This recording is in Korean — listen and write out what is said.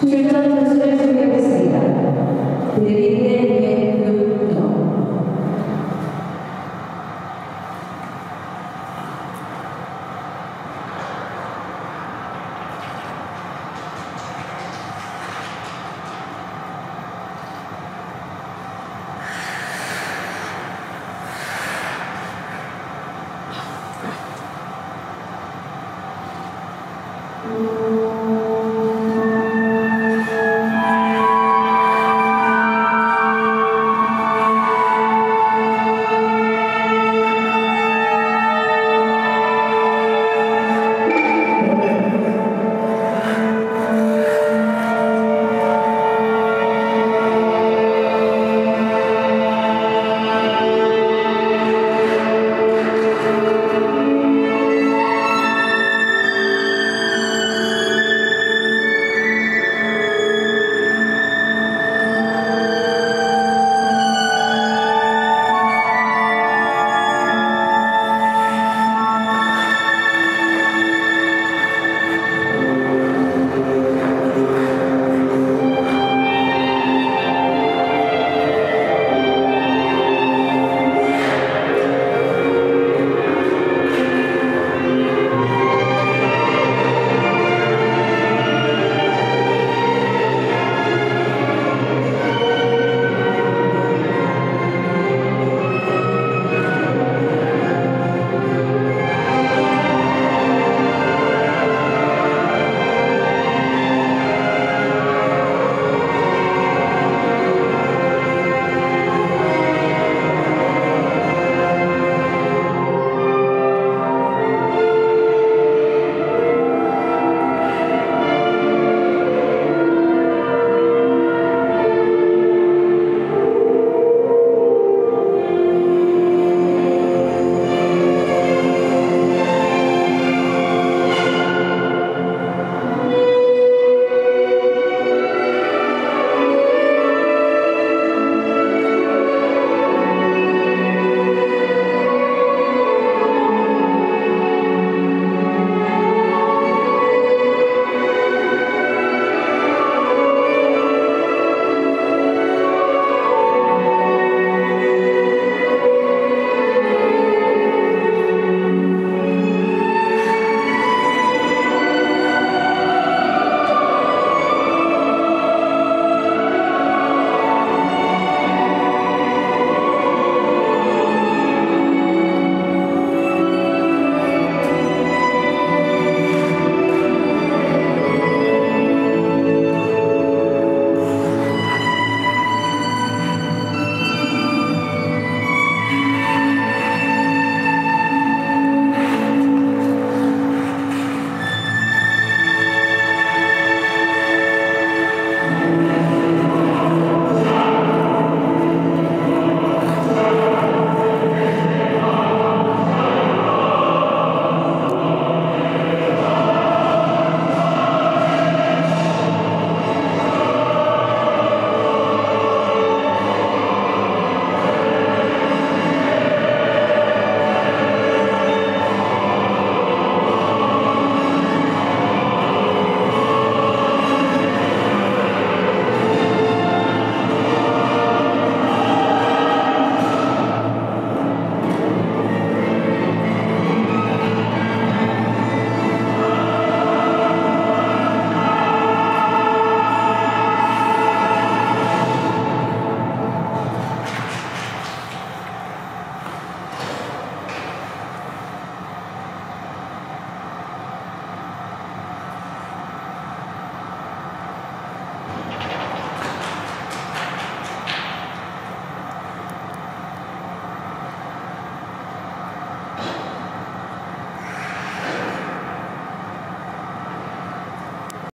출전 선수를 소개하겠습니다. 데뷔의 예금도 음.